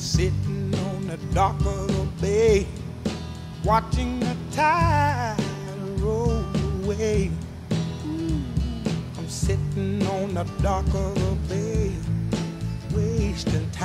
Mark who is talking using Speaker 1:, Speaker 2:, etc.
Speaker 1: sitting on the dock of the bay, watching the tide roll away. I'm sitting on the dock of the bay, wasting time.